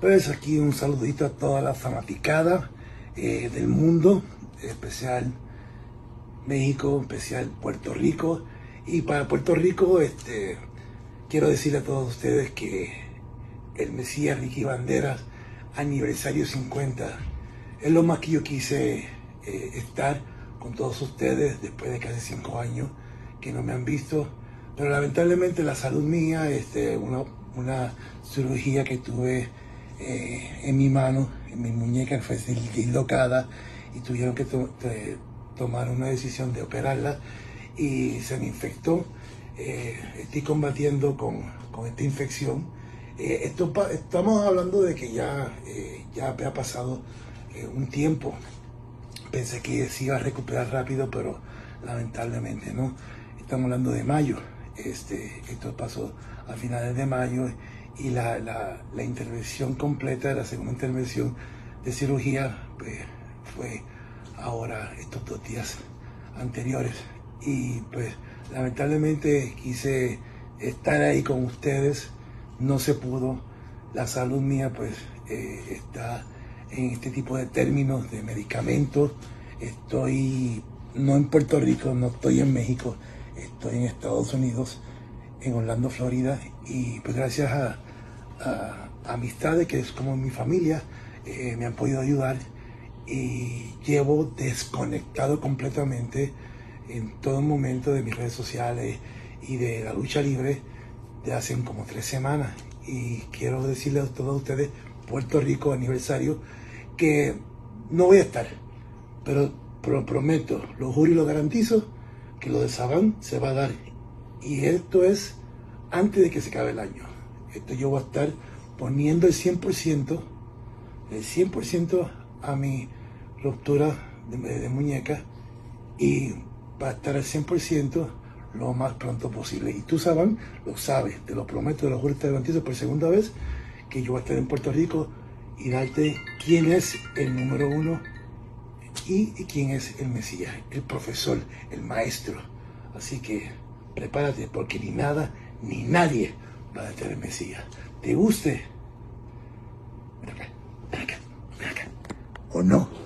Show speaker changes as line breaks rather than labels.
Pues aquí un saludito a toda la fanaticada eh, del mundo, especial México, especial Puerto Rico. Y para Puerto Rico, este, quiero decirle a todos ustedes que el Mesías Ricky Banderas, aniversario 50, es lo más que yo quise eh, estar con todos ustedes después de casi cinco años que no me han visto. Pero lamentablemente la salud mía, este, una, una cirugía que tuve eh, en mi mano, en mi muñeca fue dislocada y tuvieron que tomar una decisión de operarla y se me infectó. Eh, estoy combatiendo con, con esta infección. Eh, estamos hablando de que ya, ya ha pasado un tiempo. Pensé que se iba a recuperar rápido, pero lamentablemente no. Estamos hablando de mayo. Este, esto pasó a finales de mayo y la, la, intervención completa la segunda intervención de cirugía pues, fue ahora estos dos días anteriores. Y pues lamentablemente quise estar ahí con ustedes. No se pudo. La salud mía pues eh, está en este tipo de términos de medicamentos estoy no en Puerto Rico no estoy en México estoy en Estados Unidos en Orlando Florida. Y pues gracias a amistades que es como mi familia, eh, me han podido ayudar y llevo desconectado completamente en todo momento de mis redes sociales y de la lucha libre de hace como tres semanas. Y quiero decirles a todos ustedes, Puerto Rico aniversario, que no voy a estar, pero, prometo, lo juro y lo garantizo, que lo de Sabán se va a dar. Y esto es antes de que se acabe el año. Esto yo voy a estar poniendo el 100%, el 100% a mi ruptura de, muñeca y va a estar al 100% lo más pronto posible. Y tú saben, lo sabes, te lo prometo, te lo juro, te garantizo por segunda vez que yo voy a estar en Puerto Rico y darte quién es el número uno y, y quién es el Mesías, el profesor, el maestro. Así que prepárate porque ni nada ni nadie va a detener el Mesías te guste, ven acá, ven acá, ven acá, o no.